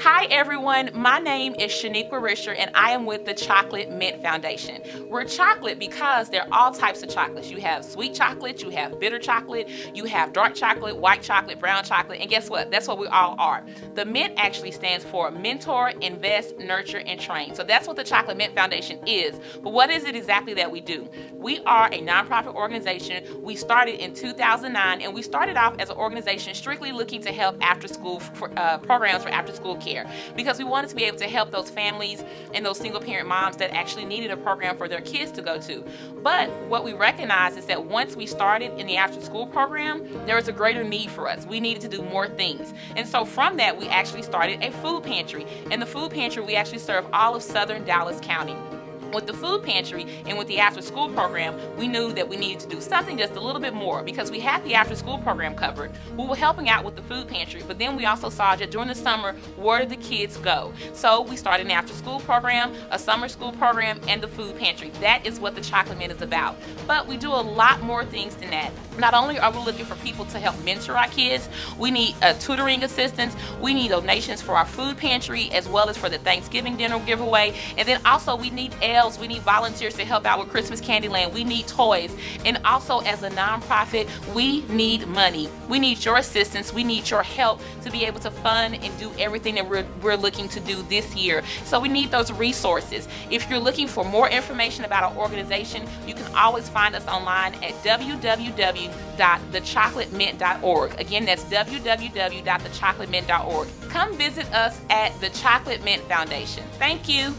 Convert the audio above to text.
Hi everyone, my name is Shaniqua Risher and I am with the Chocolate Mint Foundation. We're chocolate because there are all types of chocolates. You have sweet chocolate, you have bitter chocolate, you have dark chocolate, white chocolate, brown chocolate, and guess what? That's what we all are. The Mint actually stands for Mentor, Invest, Nurture, and Train. So that's what the Chocolate Mint Foundation is. But what is it exactly that we do? We are a nonprofit organization. We started in 2009 and we started off as an organization strictly looking to help after school for, uh, programs for after school care because we wanted to be able to help those families and those single parent moms that actually needed a program for their kids to go to. But what we recognized is that once we started in the after school program, there was a greater need for us. We needed to do more things. And so from that, we actually started a food pantry. In the food pantry, we actually serve all of southern Dallas County. With the food pantry and with the after school program, we knew that we needed to do something just a little bit more because we had the after school program covered. We were helping out with the food pantry, but then we also saw that during the summer, where did the kids go? So we started an after school program, a summer school program, and the food pantry. That is what the Chocolate Mint is about. But we do a lot more things than that. Not only are we looking for people to help mentor our kids, we need uh, tutoring assistance, we need donations for our food pantry as well as for the Thanksgiving dinner giveaway, and then also we need else. We need volunteers to help out with Christmas Candyland. We need toys. And also as a nonprofit, we need money. We need your assistance. We need your help to be able to fund and do everything that we're, we're looking to do this year. So we need those resources. If you're looking for more information about our organization, you can always find us online at www.thechocolatemint.org. Again, that's www.thechocolatemint.org. Come visit us at the Chocolate Mint Foundation. Thank you.